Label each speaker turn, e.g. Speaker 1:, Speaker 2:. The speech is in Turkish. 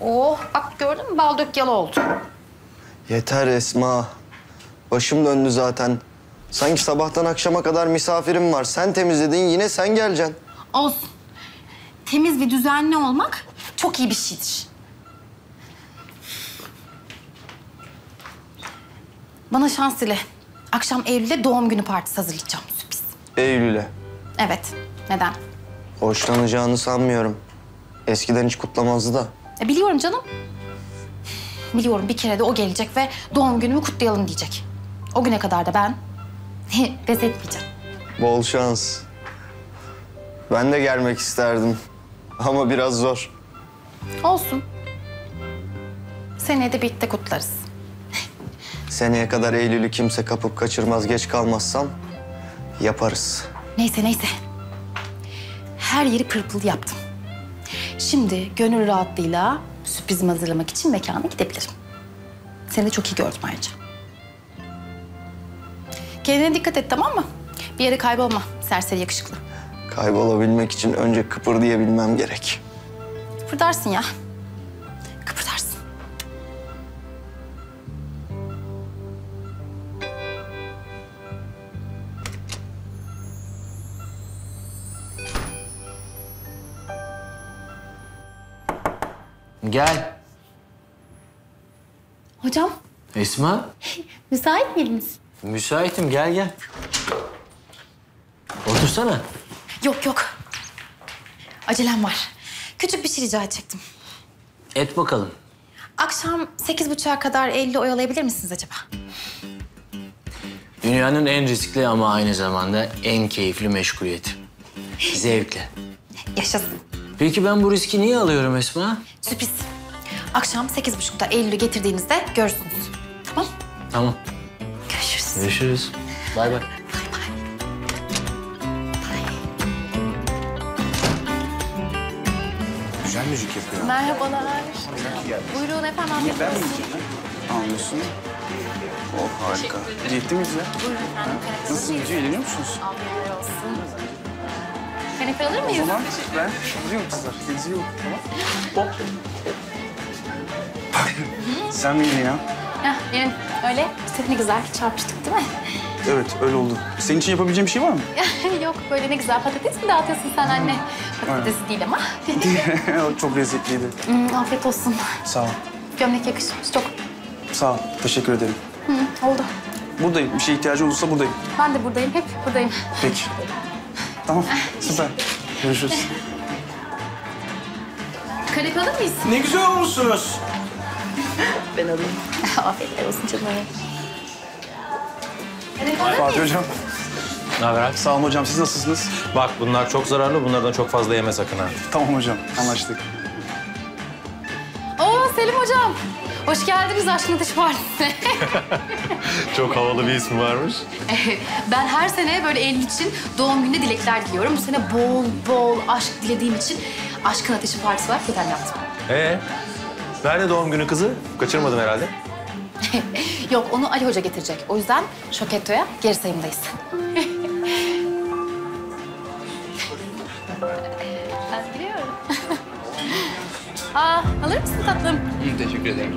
Speaker 1: Oh bak gördün mü bal dök yalı oldu.
Speaker 2: Yeter Esma. Başım döndü zaten. Sanki sabahtan akşama kadar misafirim var. Sen temizledin yine sen geleceksin.
Speaker 1: Olsun. Temiz ve düzenli olmak çok iyi bir şeydir. Bana şans dile. Akşam Eylül'de doğum günü partisi hazırlayacağım. Sürpriz.
Speaker 2: Eylül'e.
Speaker 1: Evet. Neden?
Speaker 2: Hoşlanacağını sanmıyorum. Eskiden hiç kutlamazdı da.
Speaker 1: E, biliyorum canım. Biliyorum bir kere de o gelecek ve doğum günümü kutlayalım diyecek. O güne kadar da ben pes etmeyeceğim.
Speaker 2: Bol şans. Ben de gelmek isterdim. Ama biraz zor.
Speaker 1: Olsun. Seneye de birlikte kutlarız.
Speaker 2: Seneye kadar Eylül'ü kimse kapıp kaçırmaz geç kalmazsam yaparız.
Speaker 1: Neyse neyse. Her yeri pırpıl yaptım. Şimdi gönül rahatlığıyla sürprizimi hazırlamak için mekana gidebilirim. Seni de çok iyi gördüm ayrıca. Kendine dikkat et tamam mı? Bir yere kaybolma. Serseri yakışıklı.
Speaker 2: Kaybolabilmek için önce kıpırdayabilmem gerek.
Speaker 1: Kıpırdarsın ya.
Speaker 3: Gel.
Speaker 1: Hocam
Speaker 3: Esma,
Speaker 1: müsait miydiniz?
Speaker 3: müsaitim. Gel gel. Otursana.
Speaker 1: Yok yok. Acelem var. Küçük bir şey rica edecektim.
Speaker 3: Et bakalım.
Speaker 1: Akşam sekiz buçuğa kadar Eylül'ü oyalayabilir misiniz acaba?
Speaker 3: Dünyanın en riskli ama aynı zamanda en keyifli meşguliyeti. Zevkle.
Speaker 1: Yaşasın.
Speaker 3: Peki ben bu riski niye alıyorum Esma?
Speaker 1: Sürpriz. Akşam sekiz buçukta Eylül'ü getirdiğinizde görürsünüz. Tamam?
Speaker 3: Tamam.
Speaker 1: Görüşürüz.
Speaker 3: Görüşürüz. Bay bay.
Speaker 4: Güzel müzik yapıyor.
Speaker 1: Merhabalar. Buyurun efendim. afiyet
Speaker 4: Ben mi
Speaker 1: olsun.
Speaker 4: yiyeceğim? Anlıyorsun. Oh harika. Diyette miyiz ya?
Speaker 1: Buyurun efendim.
Speaker 4: Nasıl gidiyor? Eğleniyor musunuz?
Speaker 1: Afiyetler olsun. Kanepe alır
Speaker 4: O
Speaker 1: mıyız?
Speaker 4: zaman ben gidiyorum kızlar. Bakın tamam. Hop. Sen miydin ya?
Speaker 1: Heh, benim öyle. İşte ne güzel çarpıştık değil mi?
Speaker 4: Evet öyle oldu. Senin için yapabileceğim bir şey var mı?
Speaker 1: Yok böyle ne güzel patates mi dağıtıyorsun sen anne? Patates değil ama.
Speaker 4: Çok lezzetliydi.
Speaker 1: Hmm, afiyet olsun.
Speaker 4: Sağ ol.
Speaker 1: Gömlek yakışmış çok.
Speaker 4: Sağ ol. Teşekkür ederim.
Speaker 1: Hı, oldu.
Speaker 4: Buradayım. Bir şeye ihtiyacı olursa buradayım.
Speaker 1: Ben de buradayım. Hep buradayım.
Speaker 4: Peki. Tamam. Süper. Görüşürüz.
Speaker 1: Kanepe alır mıyız?
Speaker 4: Ne güzel olmuşsunuz.
Speaker 1: Ben alayım. Afiyetler olsun canım. Kanepe alır
Speaker 4: Fatih
Speaker 1: mıyız?
Speaker 4: Hocam.
Speaker 5: Ne haber?
Speaker 4: Sağ olun hocam. Siz nasılsınız?
Speaker 5: Bak bunlar çok zararlı. Bunlardan çok fazla yeme sakın ha.
Speaker 4: Tamam hocam. Anlaştık.
Speaker 1: Oo Selim hocam. Hoş geldiniz Aşkın Atış Partisi'ne.
Speaker 5: Çok havalı bir ismi varmış.
Speaker 1: ben her sene böyle Eylül için doğum gününe dilekler diliyorum. Bu sene bol bol aşk dilediğim için Aşkın Ateşi Partisi var. Totem yaptım.
Speaker 5: Ee, nerede doğum günü kızı? Kaçırmadın herhalde.
Speaker 1: Yok onu Ali Hoca getirecek. O yüzden Şoketto'ya geri sayımdayız. ben gidiyorum. Aa, alır mısın tatlım?
Speaker 6: Teşekkür ederim.